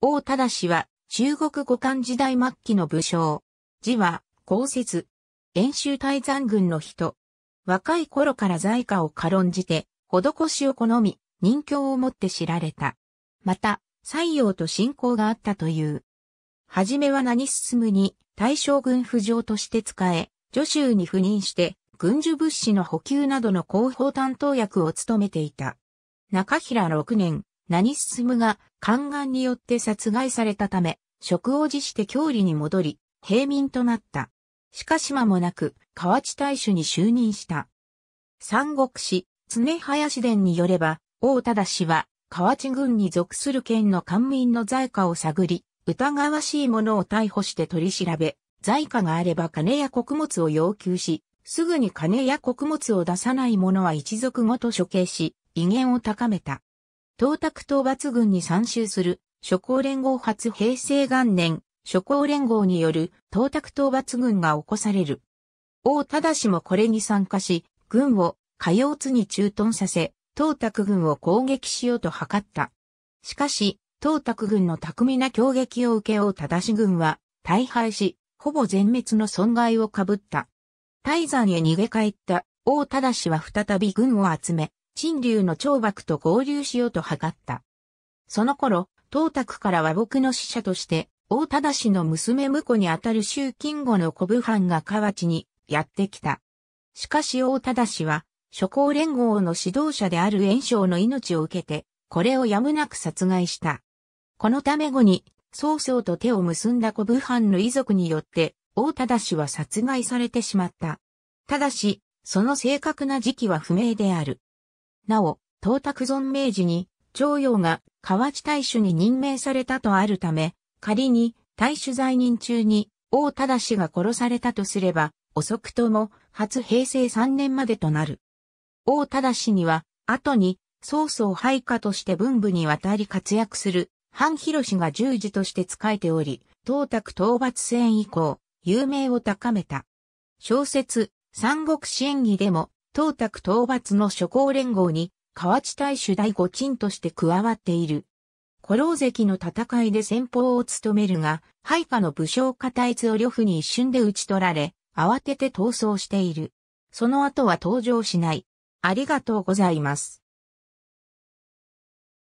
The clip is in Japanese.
王忠は中国五漢時代末期の武将。字は、公説。演習大山軍の人。若い頃から在家を軽んじて、施しを好み、人境をもって知られた。また、西洋と信仰があったという。はじめは何進むに、大将軍浮上として使え、助州に赴任して、軍需物資の補給などの広報担当役を務めていた。中平6年、何進むが宦官によって殺害されたため、職を辞して郷里に戻り、平民となった。しかし間もなく、河内大主に就任した。三国志、常林伝によれば、王忠氏は、河内軍に属する県の官民の在家を探り、疑わしい者を逮捕して取り調べ、在家があれば金や穀物を要求し、すぐに金や穀物を出さない者は一族ごと処刑し、威厳を高めた。東卓討伐軍に参集する諸侯連合初平成元年、諸侯連合による東卓討伐軍が起こされる。王忠氏もこれに参加し、軍を火曜津に駐屯させ、東卓軍を攻撃しようと図った。しかし、東卓軍の巧みな攻撃を受け王忠氏軍は大敗し、ほぼ全滅の損害を被った。大山へ逃げ帰った王忠氏は再び軍を集め、陳竜の長幕と合流しようと図った。その頃、東卓から和睦の使者として、大忠氏の娘婿にあたる周金吾の古武藩が河内にやってきた。しかし大忠氏は、諸侯連合の指導者である炎章の命を受けて、これをやむなく殺害した。このため後に、曹操と手を結んだ古武藩の遺族によって、大忠氏は殺害されてしまった。ただし、その正確な時期は不明である。なお、東卓存命時に、徴用が河内大主に任命されたとあるため、仮に大主在任中に王忠氏が殺されたとすれば、遅くとも初平成3年までとなる。王忠氏には、後に曹操配下として文武にわたり活躍する、藩広氏が従事として仕えており、東卓討伐戦以降、有名を高めた。小説、三国志演義でも、東卓討伐の諸侯連合に河内大主第五鎮として加わっている。古老関の戦いで先鋒を務めるが、配下の武将片逸を呂布に一瞬で討ち取られ、慌てて逃走している。その後は登場しない。ありがとうございます。